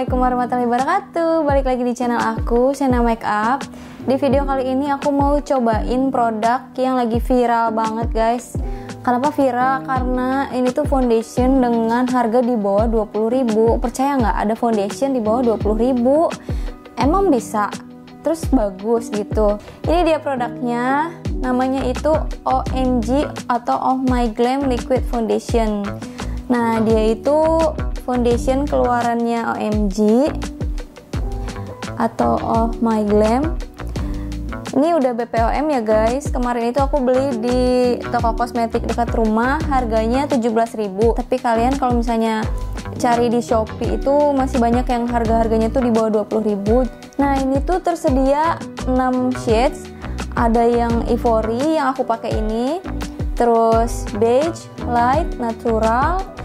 Assalamualaikum warahmatullahi wabarakatuh. Balik lagi di channel aku, Sena Makeup Di video kali ini aku mau cobain produk yang lagi viral banget guys. Kenapa viral? Karena ini tuh foundation dengan harga di bawah 20.000 Percaya nggak? Ada foundation di bawah 20.000 Emang bisa? Terus bagus gitu. Ini dia produknya. Namanya itu OMG atau Oh My Glam Liquid Foundation. Nah dia itu foundation keluarannya OMG atau Oh My Glam. Ini udah BPOM ya guys. Kemarin itu aku beli di toko kosmetik dekat rumah. Harganya 17.000 tapi kalian kalau misalnya cari di Shopee itu masih banyak yang harga-harganya tuh di bawah 20.000 nah ini tuh tersedia 6 shades. Ada yang ivory yang aku pakai ini. Terus beige, light, natural,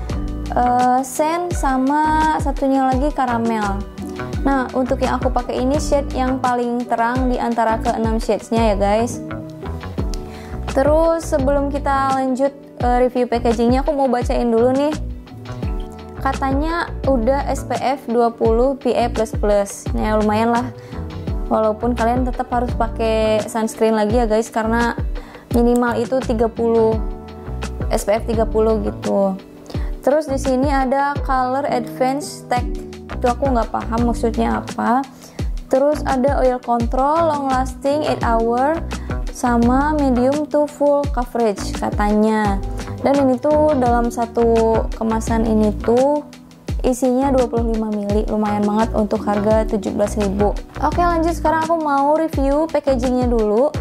uh, sen sama satunya lagi karamel. Nah, untuk yang aku pakai ini shade yang paling terang di antara ke 6 shadesnya ya guys. Terus sebelum kita lanjut uh, review packagingnya, aku mau bacain dulu nih. Katanya udah SPF 20 PA++. Nah, lumayan lah. Walaupun kalian tetap harus pakai sunscreen lagi ya guys karena minimal itu 30 SPF 30 gitu. Terus di sini ada color advance tag. Itu aku nggak paham maksudnya apa. Terus ada oil control long lasting 8 hour sama medium to full coverage katanya. Dan ini tuh dalam satu kemasan ini tuh isinya 25 ml lumayan banget untuk harga 17.000 oke lanjut sekarang aku mau review packagingnya dulu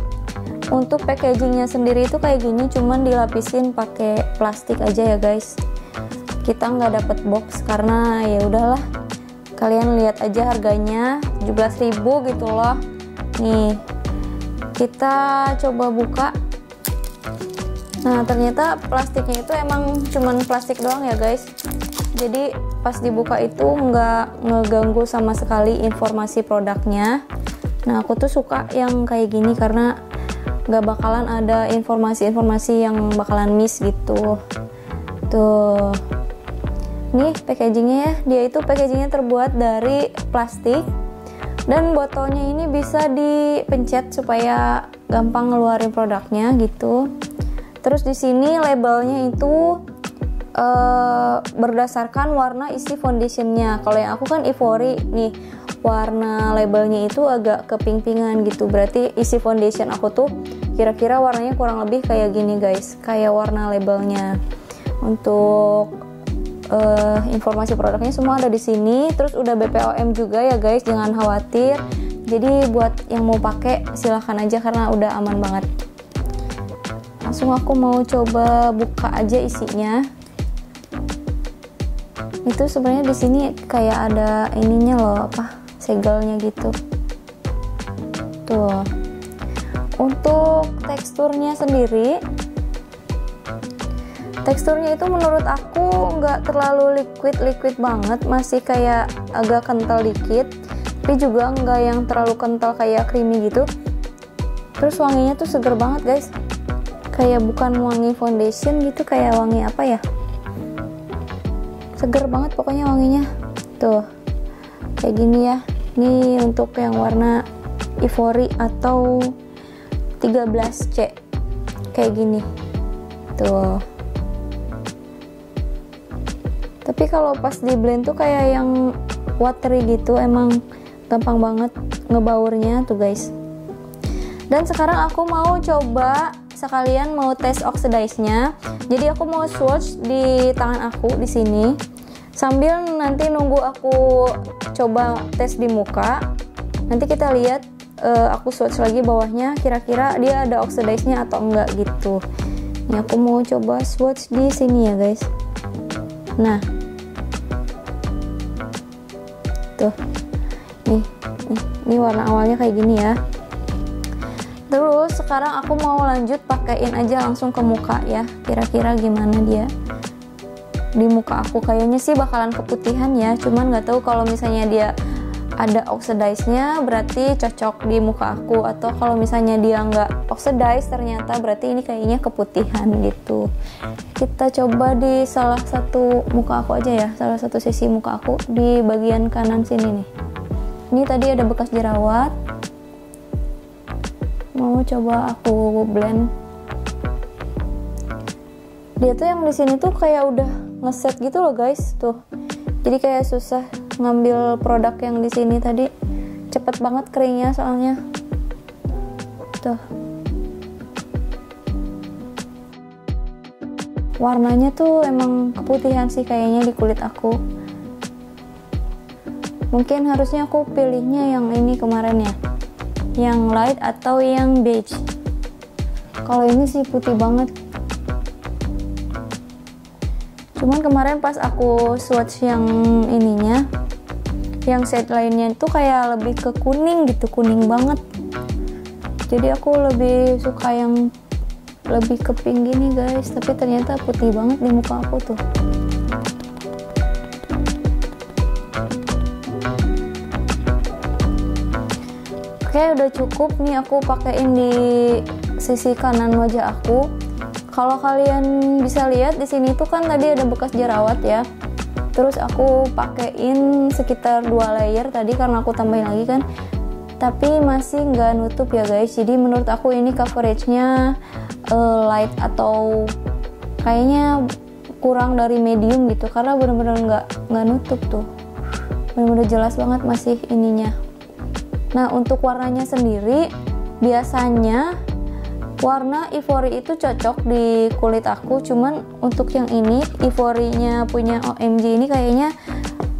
untuk packagingnya sendiri itu kayak gini cuman dilapisin pakai plastik aja ya guys kita nggak dapet box karena ya udahlah kalian lihat aja harganya 17.000 gitu loh. Nih kita coba buka. Nah ternyata plastiknya itu emang cuman plastik doang ya guys. Jadi pas dibuka itu nggak ngeganggu sama sekali informasi produknya. Nah aku tuh suka yang kayak gini karena nggak bakalan ada informasi-informasi yang bakalan miss gitu. Tuh nih packagingnya ya. Dia itu packagingnya terbuat dari plastik. Dan botolnya ini bisa dipencet supaya gampang ngeluarin produknya gitu. Terus di sini labelnya itu uh, berdasarkan warna isi foundationnya. Kalau yang aku kan ivory nih warna labelnya itu agak keping-pingan gitu. Berarti isi foundation aku tuh kira-kira warnanya kurang lebih kayak gini guys. Kayak warna labelnya. Untuk uh, informasi produknya semua ada di sini. Terus udah BPOM juga ya guys jangan khawatir. Jadi buat yang mau pakai silahkan aja karena udah aman banget. Langsung aku mau coba buka aja isinya. Itu sebenarnya di sini kayak ada ininya loh apa segelnya gitu. Tuh. Untuk teksturnya sendiri teksturnya itu menurut aku nggak terlalu liquid liquid banget. Masih kayak agak kental dikit. Tapi juga nggak yang terlalu kental kayak creamy gitu. Terus wanginya tuh seger banget guys. Kayak bukan wangi foundation gitu kayak wangi apa ya? Seger banget pokoknya wanginya. Tuh. Kayak gini ya. Ini untuk yang warna ivory atau 13C kayak gini. Tuh tapi kalau pas di blend tuh kayak yang watery gitu emang gampang banget ngebaurnya tuh guys. Dan sekarang aku mau coba sekalian mau tes oxidize nya jadi aku mau swatch di tangan aku di sini. Sambil nanti nunggu aku coba tes di muka nanti kita lihat uh, aku swatch lagi bawahnya kira-kira dia ada oxidize nya atau enggak gitu. Ini aku mau coba swatch di sini ya guys. Nah tuh. Nih nih ini warna awalnya kayak gini ya. Terus sekarang aku mau lanjut pakaiin aja langsung ke muka ya. Kira-kira gimana dia? Di muka aku kayaknya sih bakalan keputihan ya. Cuman nggak tahu kalau misalnya dia ada oxidize-nya berarti cocok di muka aku. Atau kalau misalnya dia nggak oxidize ternyata berarti ini kayaknya keputihan gitu. Kita coba di salah satu muka aku aja ya salah satu sisi muka aku di bagian kanan sini nih. Ini tadi ada bekas jerawat. Mau coba aku blend. Dia tuh yang di sini tuh kayak udah ngeset gitu loh guys. Tuh. Jadi kayak susah ngambil produk yang di sini tadi cepet banget keringnya soalnya. Tuh. Warnanya tuh emang keputihan sih kayaknya di kulit aku. Mungkin harusnya aku pilihnya yang ini kemarin ya. Yang light atau yang beige. Kalau ini sih putih banget. Cuman kemarin pas aku swatch yang ininya yang set lainnya itu kayak lebih ke kuning gitu kuning banget. Jadi aku lebih suka yang lebih ke pink gini guys. Tapi ternyata putih banget di muka aku tuh. Oke udah cukup nih aku pakein di sisi kanan wajah aku. Kalau kalian bisa lihat di sini tuh kan tadi ada bekas jerawat ya terus aku pakein sekitar dua layer tadi karena aku tambahin lagi kan. Tapi masih nggak nutup ya guys. Jadi menurut aku ini coveragenya uh, light atau kayaknya kurang dari medium gitu. Karena bener-bener nggak nggak nutup tuh. Bener-bener jelas banget masih ininya. Nah untuk warnanya sendiri biasanya warna ivory itu cocok di kulit aku cuman untuk yang ini ivory-nya punya OMG ini kayaknya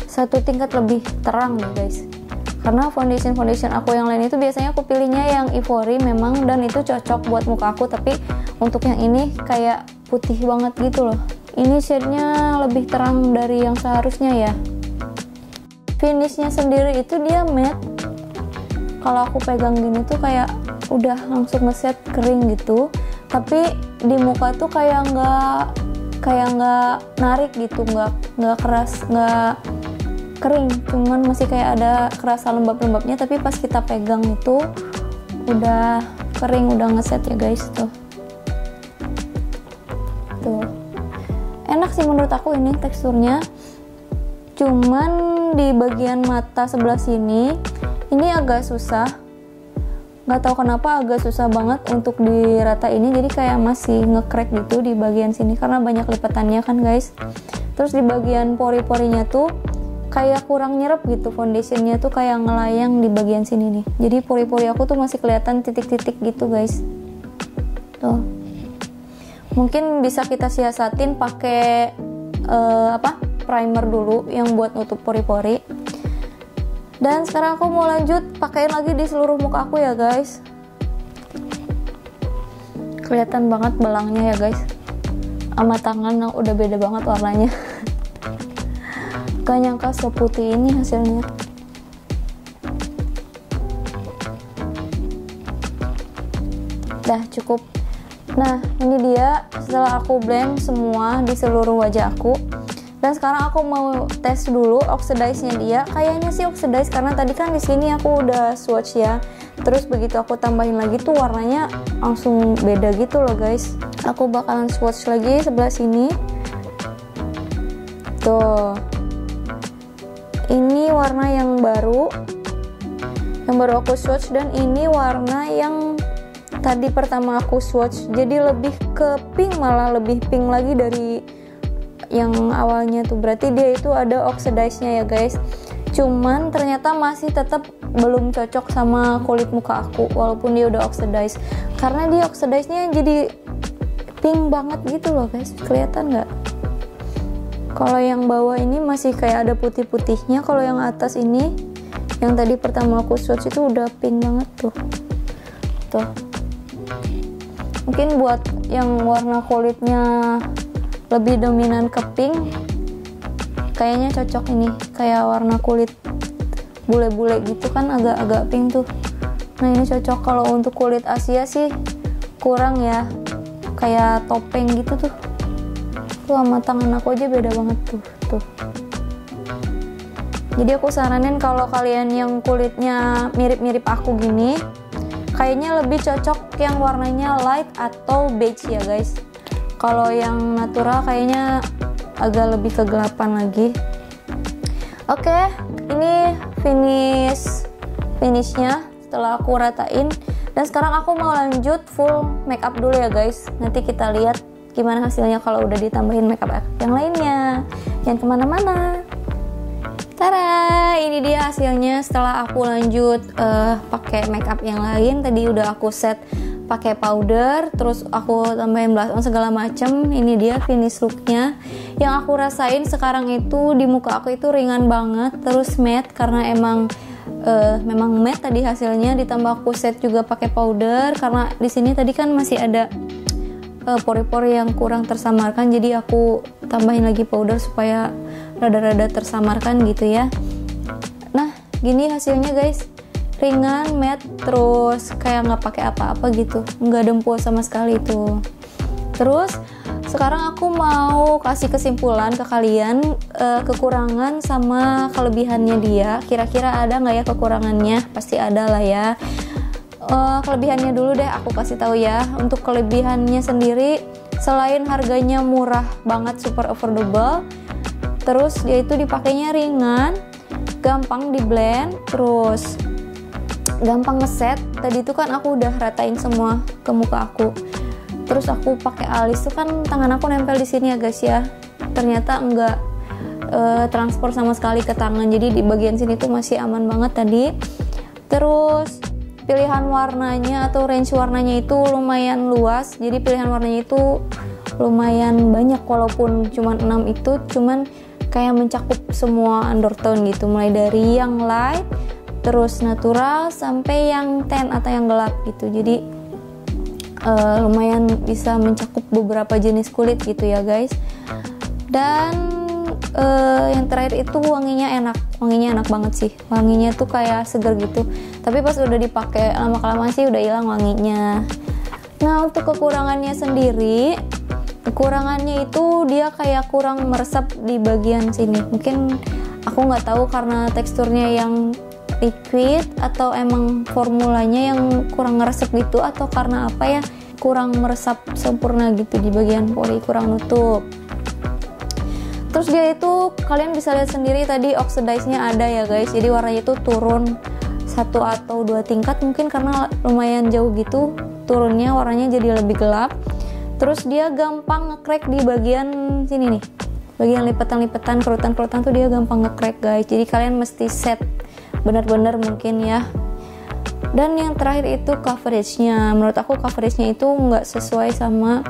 satu tingkat lebih terang nih guys. Karena foundation foundation aku yang lain itu biasanya aku pilihnya yang ivory memang dan itu cocok buat muka aku tapi untuk yang ini kayak putih banget gitu loh. Ini shade-nya lebih terang dari yang seharusnya ya. Finishnya sendiri itu dia matte. Kalau aku pegang gini tuh kayak udah langsung ngeset kering gitu. Tapi di muka tuh kayak nggak kayak nggak narik gitu nggak nggak keras nggak kering. Cuman masih kayak ada kerasa lembab-lembabnya. Tapi pas kita pegang itu udah kering udah ngeset ya guys tuh. Tuh. Enak sih menurut aku ini teksturnya. Cuman di bagian mata sebelah sini ini agak susah nggak tahu kenapa agak susah banget untuk dirata ini jadi kayak masih ngekrek gitu di bagian sini karena banyak lipatannya kan guys. Terus di bagian pori-porinya tuh kayak kurang nyerap gitu foundationnya tuh kayak ngelayang di bagian sini nih. Jadi pori-pori aku tuh masih kelihatan titik-titik gitu guys. Tuh. Mungkin bisa kita siasatin pakai uh, apa primer dulu yang buat nutup pori-pori dan sekarang aku mau lanjut pakaiin lagi di seluruh muka aku ya guys. Kelihatan banget belangnya ya guys. Sama tangan yang udah beda banget warnanya. Gak nyangka seputih ini hasilnya. Dah cukup. Nah ini dia. Setelah aku blend semua di seluruh wajah aku dan sekarang aku mau tes dulu oxidize-nya dia. Kayaknya sih oxidize karena tadi kan di sini aku udah swatch ya. Terus begitu aku tambahin lagi tuh warnanya langsung beda gitu loh guys. Aku bakalan swatch lagi sebelah sini. Tuh. Ini warna yang baru yang baru aku swatch dan ini warna yang tadi pertama aku swatch. Jadi lebih ke pink malah lebih pink lagi dari yang awalnya tuh. Berarti dia itu ada oxidize-nya ya guys. Cuman ternyata masih tetap belum cocok sama kulit muka aku walaupun dia udah oxidize karena dia oxidize-nya jadi pink banget gitu loh guys. Kelihatan nggak? Kalau yang bawah ini masih kayak ada putih-putihnya. Kalau yang atas ini yang tadi pertama aku swatch itu udah pink banget tuh. Tuh. Mungkin buat yang warna kulitnya lebih dominan ke pink kayaknya cocok ini. Kayak warna kulit bule-bule gitu kan agak-agak pink tuh. Nah ini cocok kalau untuk kulit Asia sih. Kurang ya. Kayak topeng gitu tuh. Tuh sama tangan aku aja beda banget tuh tuh. Jadi aku saranin kalau kalian yang kulitnya mirip-mirip aku gini kayaknya lebih cocok yang warnanya light atau beige ya guys kalau yang natural kayaknya agak lebih kegelapan lagi. Oke okay, ini finish finishnya setelah aku ratain. Dan sekarang aku mau lanjut full makeup dulu ya guys. Nanti kita lihat gimana hasilnya kalau udah ditambahin makeup yang lainnya. Jangan ke mana-mana. Tara, ini dia hasilnya setelah aku lanjut uh, pakai makeup yang lain. Tadi udah aku set pakai powder, terus aku tambahin blush on segala macem. Ini dia finish looknya. Yang aku rasain sekarang itu di muka aku itu ringan banget, terus matte karena emang uh, memang matte tadi hasilnya. Ditambah aku set juga pakai powder karena di sini tadi kan masih ada uh, pori-pori yang kurang tersamarkan, jadi aku tambahin lagi powder supaya rada-rada tersamarkan gitu ya nah gini hasilnya guys ringan matte terus kayak nggak pakai apa-apa gitu. Nggak dempul sama sekali tuh terus sekarang aku mau kasih kesimpulan ke kalian uh, kekurangan sama kelebihannya dia. Kira-kira ada nggak ya kekurangannya? Pasti ada lah ya. Uh, kelebihannya dulu deh aku kasih tahu ya. Untuk kelebihannya sendiri selain harganya murah banget super affordable terus dia itu dipakainya ringan gampang di blend terus gampang ngeset. Tadi itu kan aku udah ratain semua ke muka aku. Terus aku pakai alis tuh kan tangan aku nempel di sini ya guys ya. Ternyata enggak e, transport sama sekali ke tangan. Jadi di bagian sini tuh masih aman banget tadi. Terus pilihan warnanya atau range warnanya itu lumayan luas. Jadi pilihan warnanya itu lumayan banyak walaupun cuma 6 itu. Cuman kayak mencakup semua undertone gitu. Mulai dari yang light terus natural sampai yang tan atau yang gelap gitu. Jadi uh, lumayan bisa mencakup beberapa jenis kulit gitu ya guys. Dan uh, yang terakhir itu wanginya enak. Wanginya enak banget sih. Wanginya tuh kayak seger gitu. Tapi pas udah dipakai lama kelamaan sih udah hilang wanginya. Nah untuk kekurangannya sendiri kekurangannya itu dia kayak kurang meresap di bagian sini. Mungkin aku nggak tahu karena teksturnya yang liquid atau emang formulanya yang kurang meresap gitu atau karena apa ya kurang meresap sempurna gitu di bagian pori kurang nutup. Terus dia itu kalian bisa lihat sendiri tadi oxidize nya ada ya guys jadi warnanya itu turun satu atau dua tingkat mungkin karena lumayan jauh gitu turunnya warnanya jadi lebih gelap. Terus dia gampang ngekrek di bagian sini nih bagian lipatan-lipatan kerutan-kerutan tuh dia gampang ngekrek guys. Jadi kalian mesti set benar-benar mungkin ya. Dan yang terakhir itu coveragenya. Menurut aku coveragenya itu nggak sesuai sama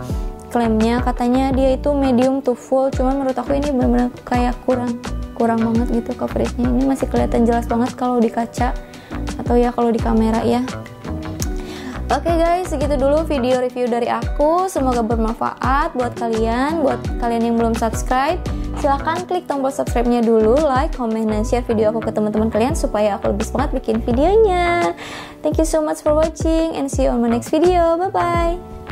klaimnya. Katanya dia itu medium to full cuman menurut aku ini benar-benar kayak kurang kurang banget gitu coveragenya. Ini masih kelihatan jelas banget kalau di kaca atau ya kalau di kamera ya Oke okay guys, segitu dulu video review dari aku. Semoga bermanfaat buat kalian, buat kalian yang belum subscribe. Silahkan klik tombol subscribe-nya dulu, like, comment, dan share video aku ke teman-teman kalian supaya aku lebih semangat bikin videonya. Thank you so much for watching and see you on my next video. Bye-bye.